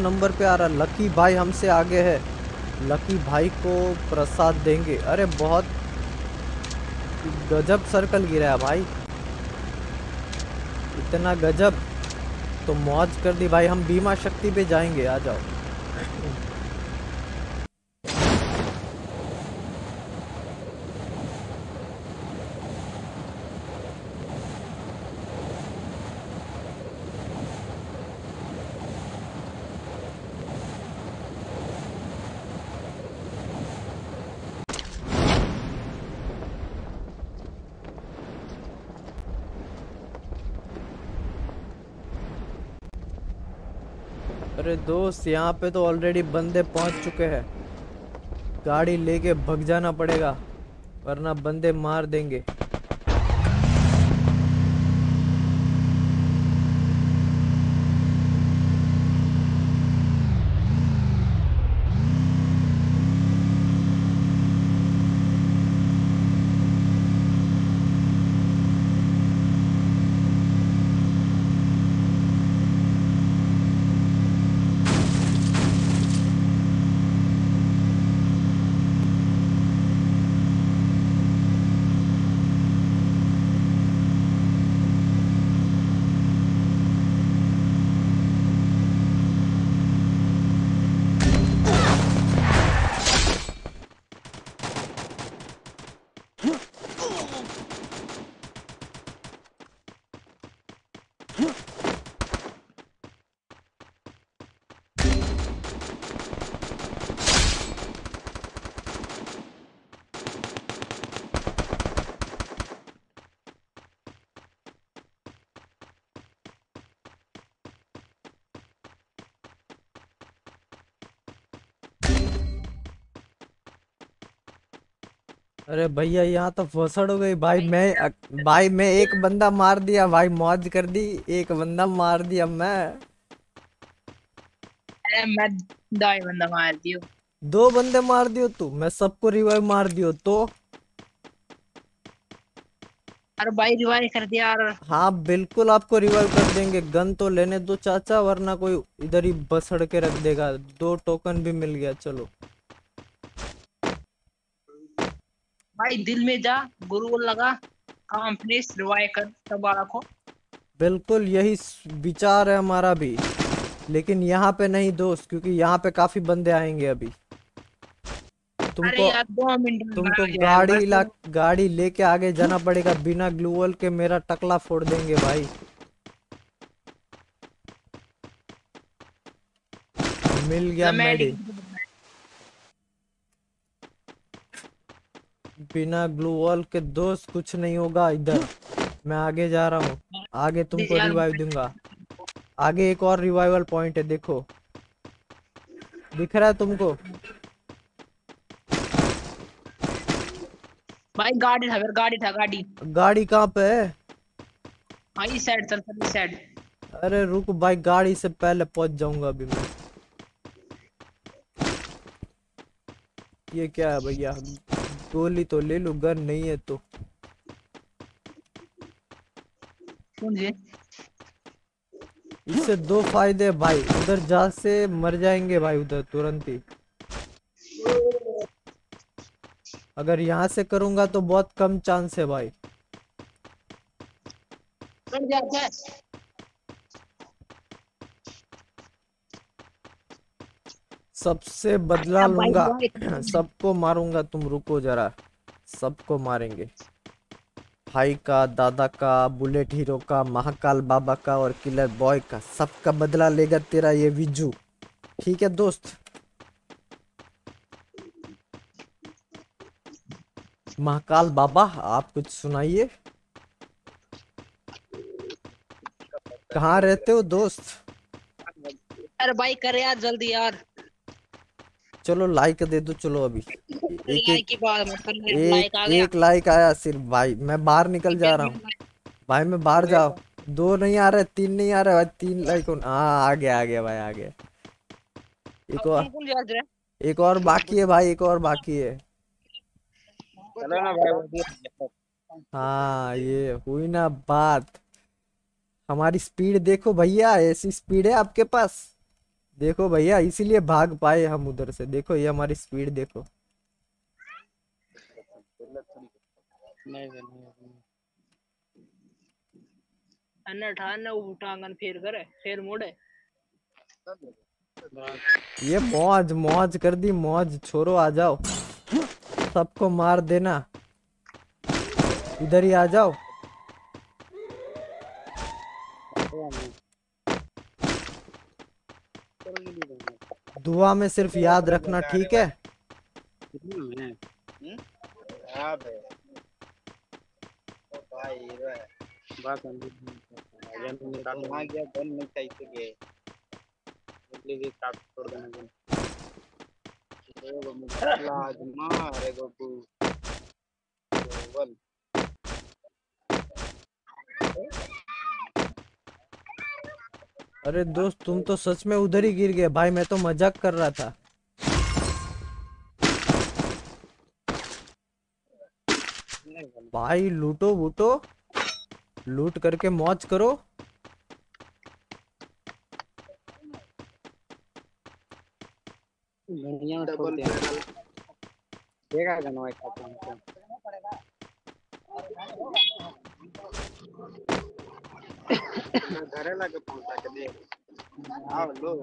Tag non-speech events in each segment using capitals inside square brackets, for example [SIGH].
Number पे आ रहा, lucky भाई हमसे आगे है। लकी भाई को प्रसाद देंगे। अरे बहुत गजब सर्कल गिरा है भाई। इतना गजब। तो मौज कर दी भाई, हम बीमा शक्ति पे जाएँगे, आ जाओ। अरे दोस्त, यहाँ पे तो ऑलरेडी बंदे पहुँच चुके हैं। गाड़ी लेके भग जाना पड़ेगा, वरना बंदे मार देंगे। अरे भैया यहाँ तो फसड़ हो गई। भाई मैं भाई मैं एक बंदा मार दिया। भाई मौज कर दी। एक बंदा मार दिया मैं। अरे मैं दो बंदा मार दियो। दो बंदे मार दियो तू। मैं सबको रिवाइव मार दियो तो। अरे भाई रिवाइव कर दिया यार। हाँ बिल्कुल आपको रिवाइव कर देंगे। गन तो लेने दो चाचा वरना कोई इधर ही बसड़ के रख देगा। दो टोकन भी मिल गया चलो। भाई दिल में जा गुरु लगा काम प्लीज़ रिवाइव कर दोबारा को बिल्कुल यही विचार है हमारा भी। लेकिन यहाँ पे नहीं दोस्त क्योंकि यहाँ पे काफ़ी बंदे आएँगे अभी। तुमको तुमको गाड़ी ला गाड़ी लेके आगे जाना पड़ेगा बिना ग्लूवल के मेरा टकला फोड़ देंगे भाई। मिल गया तो मैं मेडी बिना ग्लूवॉल के दोस्त कुछ नहीं होगा इधर। मैं आगे जा रहा हूँ। आगे तुमको रिवाइव दूँगा। आगे एक और रिवाइवल पॉइंट है देखो। दिख रहा है तुमको? भाई गाड़ी था गाड़ी था गाड़ी। गाड़ी कहाँ पे है? इस साइड चल चल साइड अरे रुक भाई गाड़ी से पहले पहुँच जाऊँगा अभी मैं। ये क्या है भैया? गोली तो ले लो गन नहीं है तो। इससे दो फ़ायदे भाई उधर जा से मर जाएँगे भाई उधर तुरंत ही। अगर यहाँ से करूँगा तो बहुत कम चांस है भाई सुन जा सबसे बदला लूँगा। [CLEARS THROAT] सबको मारूँगा तुम रुको जरा। सबको मारेंगे। भाई का दादा का बुलेट हीरो का महाकाल बाबा का और किलर बॉय का सबका बदला लेगा तेरा ये विजू ठीक है दोस्त? महाकाल बाबा आप कुछ सुनाइए। कहाँ रहते हो दोस्त? अरे भाई कर यार जल्दी यार। चलो लाइक दे दो चलो अभी। एक एक की बात मत कर लाइक आ एक एक लाइक आया सिर्फ़ भाई। मैं बाहर निकल जा रहा हूँ। भाई मैं बाहर जाओ दो नहीं आ रहे तीन नहीं आ रहे भाई तीन लाइक हाँ आ गया आ गया भाई आ गया। एक और एक और बाकी है भाई एक और बाकी है। चलो ना भाई हाँ ये हुई ना बात। हमारी स्पीड देखो भैया ऐसी स्पीड है आपके पास? देखो भैया इसीलिए भाग पाए हम उधर से। देखो ये हमारी स्पीड देखो। ये मौज मौज कर दी मौज। छोरो आ जाओ। सबको मार देना। इधर ही आ जाओ। दुआ में सिर्फ़ याद रखना ठीक है? कितना है। अरे दोस्त तुम तो सच में उधर ही गिर गए। भाई मैं तो मज़ाक कर रहा था। भाई लूटो वूटो। लूट करके मौज करो। बढ़िया डबल देगा पहुँचा के दे आओ लो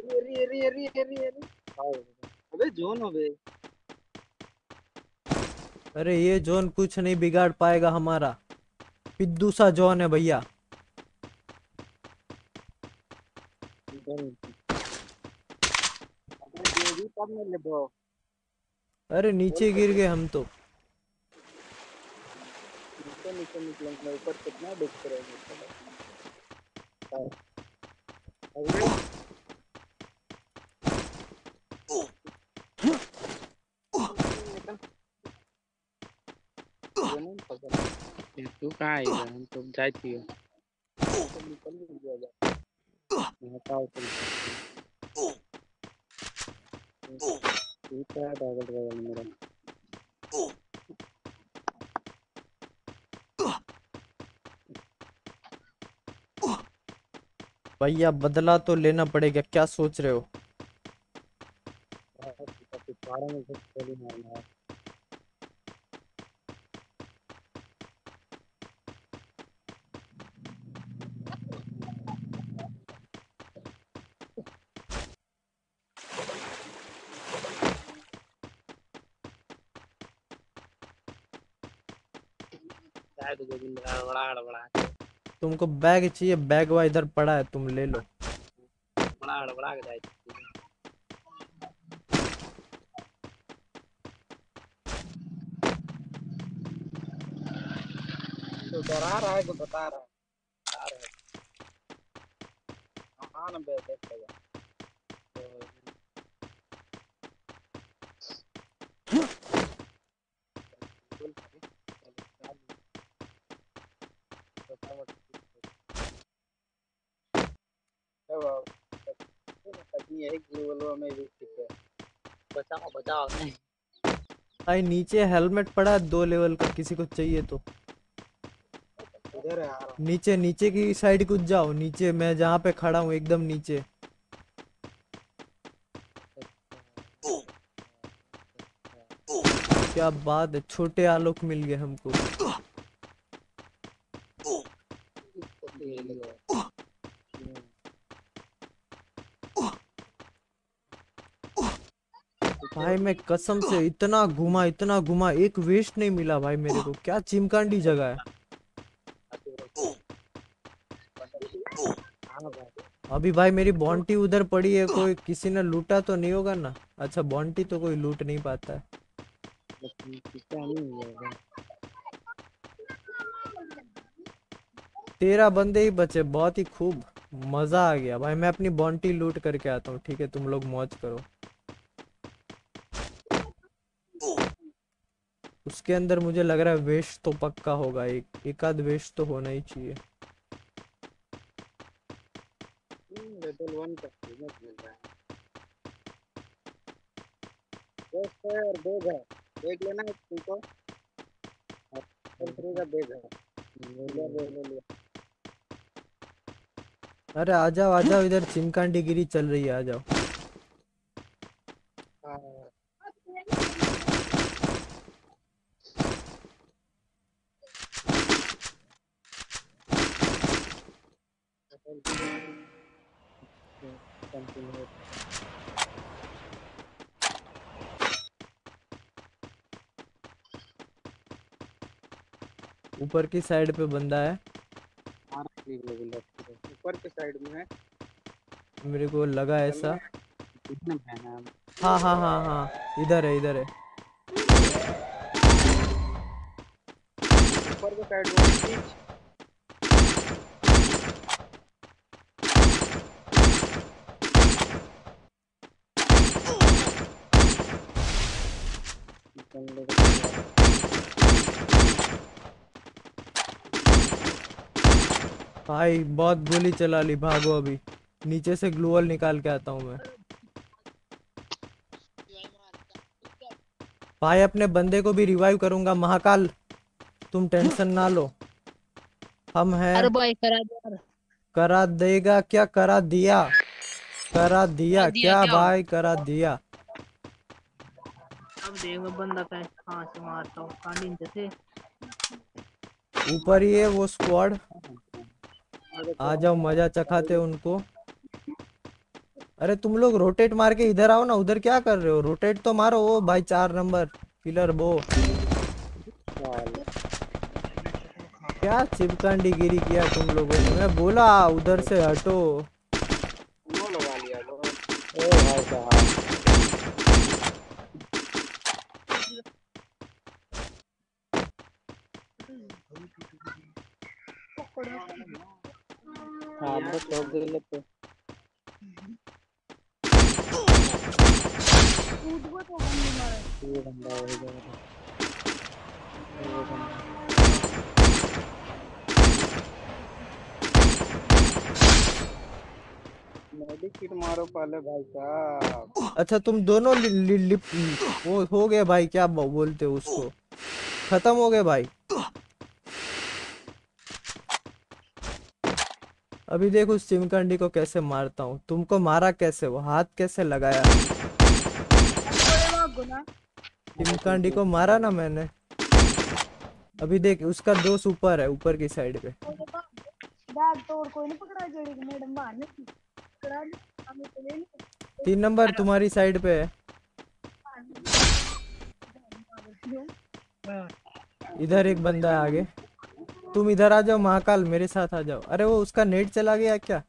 अरे अरे अरे अरे अरे अबे जोन हो बे अरे ये जोन कुछ नहीं बिगाड़ पाएगा हमारा। पिद्दू सा जोन है भैया। अरे नीचे गिर गए हम तो। नीचे नीचे निकलेंगे ऊपर कितना डूब करेंगे अरे तू कहाँ है? हम तो बताओ तुम तू क्या है अगल बगल मेरा। भैया बदला तो लेना पड़ेगा क्या सोच रहे हो पिछवाड़ा में घुस गोली मारना है शायद गोविंद हड़बड़ा हड़बड़ा तुमको बैग चाहिए बैग वा इधर पड़ा है तुम ले लो। बड़ा बड़ा तो डरा रहा है को बता रहा है? रहा है। हाँ ना बे देख लेगा में भी ठीक है। बचाओ बचाओ भाई नीचे हेलमेट पड़ा है दो लेवल का किसी को चाहिए तो। है नीचे नीचे की साइड कुछ जाओ नीचे मैं जहाँ पे खड़ा हूँ एकदम नीचे। क्या बात है छोटे आलोक मिल गए हमको भाई मैं कसम से इतना घुमा इतना घुमा, एक वेस्ट नहीं मिला भाई मेरे को। क्या चिमकांडी जगह है? अभी भाई मेरी बॉन्टी उधर पड़ी है, कोई किसी ने लूटा तो नहीं होगा ना? अच्छा बॉन्टी तो कोई लूट नहीं पाता है। तेरह बंदे ही बचे, बहुत ही खूब। मज़ा आ गया। भाई मैं अपनी बॉन्टी लूट करके आता हूँ, ठीक है? तुम लोग मौज करो। उसके अंदर मुझे लग रहा है वेस्ट तो पक्का होगा एक एक आध वेस्ट तो होना ही चाहिए। लेवल वन का फ़ेमस मिल रहा है। दोस्त है और बैग है। बैग लेना है तुमको थ्री का बैग है। ले लिया ले ले लिया। अरे आ जाओ आ जाओ इधर चिमकांडी गिरी चल रही है आ जाओ। ऊपर की साइड पे बंदा है। की ऊपर के साइड में है। मेरे को लगा ऐसा। है हाँ हाँ हाँ हाँ। इधर है इधर है। ऊपर के साइड बंदे भाई बहुत गोली चला ली भागो अभी। नीचे से ग्लूवल निकाल के आता हूँ मैं। भाई अपने बंदे को भी रिवाइव करूँगा। महाकाल तुम टेंशन ना लो। हम हैं। अरे भाई करा दे करा देगा क्या? करा दिया। करा दिया दिया क्या क्या? भाई? करा दिया। देख मैं बंदा कैसे कहाँ से मारता हूँ कांडी जैसे ऊपर ही है वो स्क्वाड आ जाओ मज़ा चखाते उनको। अरे तुम लोग रोटेट मार के इधर आओ ना उधर क्या कर रहे हो? रोटेट तो मारो ओ भाई चार नंबर किलर बो। क्या चिपकांडी गिरी किया तुम लोगों ने? मैं बोला उधर से हटो नो लगा लिया लो ओ भाई साहब छोड़ दे लेते ये बंदा है ये बंदा मारो पहले भाई साहब अच्छा तुम दोनों लि, लि, लि, वो हो गए भाई क्या बोलते हो उसको? खत्म हो गए भाई। अभी देखो उस चिमकंडी को कैसे मारता हूँ। तुमको मारा कैसे? वो हाथ कैसे लगाया? चिमकंडी को मारा ना मैंने। अभी देख, उसका दोस्त ऊपर है ऊपर की साइड पे। तीन नंबर तुम्हारी साइड पे है। इधर एक बंदा है आगे। तुम इधर आ जाओ, महाकाल मेरे साथ आ जाओ। अरे वो उसका नेट चला गया क्या?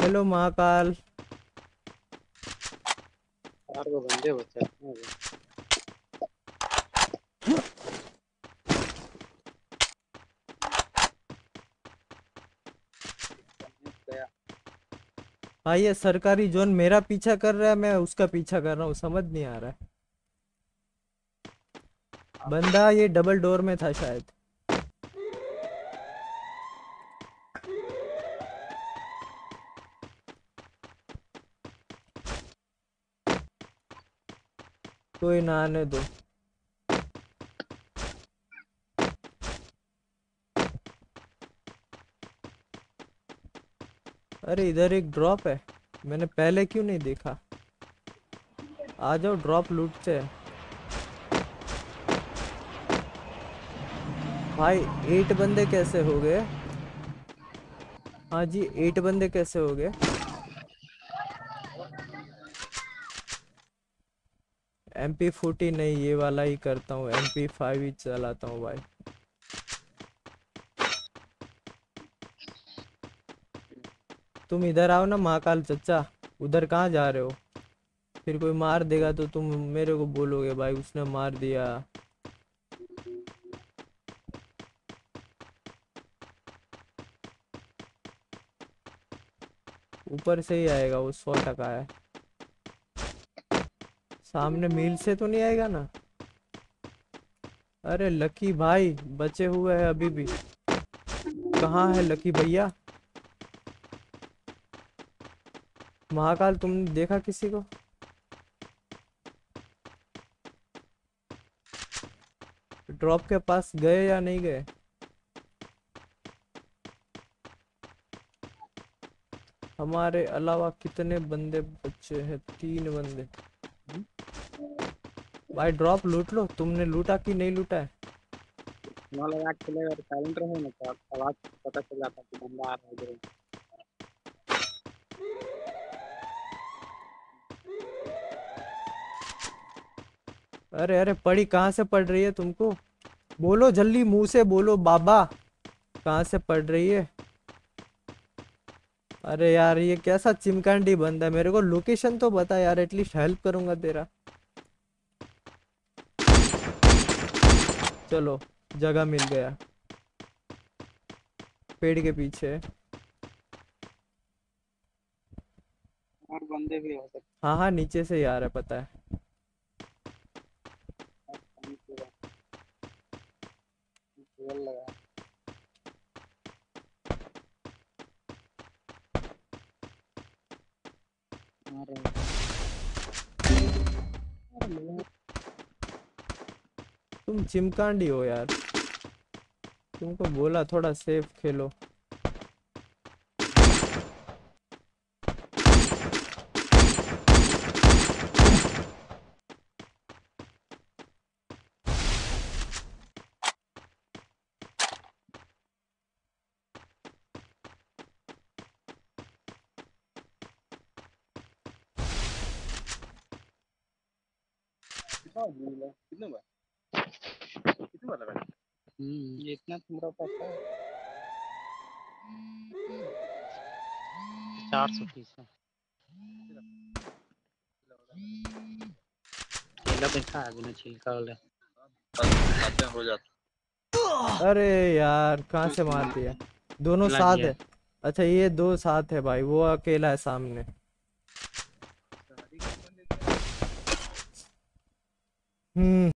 हेलो, महाकाल। बचे हैं भाई ये सरकारी जोन मेरा पीछा कर रहा है, मैं उसका पीछा कर रहा हूँ, समझ नहीं आ रहा है। बंदा ये डबल डोर में था शायद। कोई ना आने दो। अरे इधर एक ड्रॉप है। मैंने पहले क्यों नहीं देखा? आ जाओ ड्रॉप लूटते हैं। भाई एट बंदे कैसे हो गए? हाँ जी एट बंदे कैसे हो गए? एम पी फोर्टी नहीं, ये वाला ही करता हूँ। एम पी फाइव ही चलाता हूँ भाई। तुम इधर आओ ना, महाकाल चचा। उधर कहाँ जा रहे हो? फिर कोई मार देगा तो तुम मेरे को बोलोगे, भाई, उसने मार दिया। ऊपर से ही आएगा, वो सौ टका है। सामने मिल से तो नहीं आएगा ना? अरे लकी भाई, बचे हुए हैं अभी भी। कहाँ है लकी भैया? महाकाल, तुमने देखा किसी को? ड्रॉप के पास गए या नहीं गए? हमारे अलावा कितने बंदे बचे हैं? तीन बंदे। भाई ड्रॉप लूट लो। तुमने लूटा कि नहीं लूटा है? लगा के और साइलेंट रहे ना तो आवाज़ पता चल जाता कि बंदा आ रहा है। इधर अरे अरे पड़ी कहाँ से पड़ रही है तुमको? बोलो जल्दी मुँह से बोलो बाबा। कहाँ से पड़ रही है? अरे यार ये कैसा चिमकांडी बंदा है? मेरे को लोकेशन तो बता यार एटलीस्ट हेल्प करूँगा तेरा। चलो जगह मिल गया। पेड़ के पीछे। और बंदे भी हो सकते हाँ। हाँ नीचे से ही आ रहा है पता है। तेल लगा। तुम चिमकांडी हो यार। तुमको बोला थोड़ा सेफ़ खेलो। कितना कितना हम्म इतना है चार सौ तीस है देखा है बिना छिलका वाला हो जाता अरे यार कहाँ से मार दिया? दोनों साथ है। अच्छा ये दो साथ है भाई वो अकेला है सामने। हम्म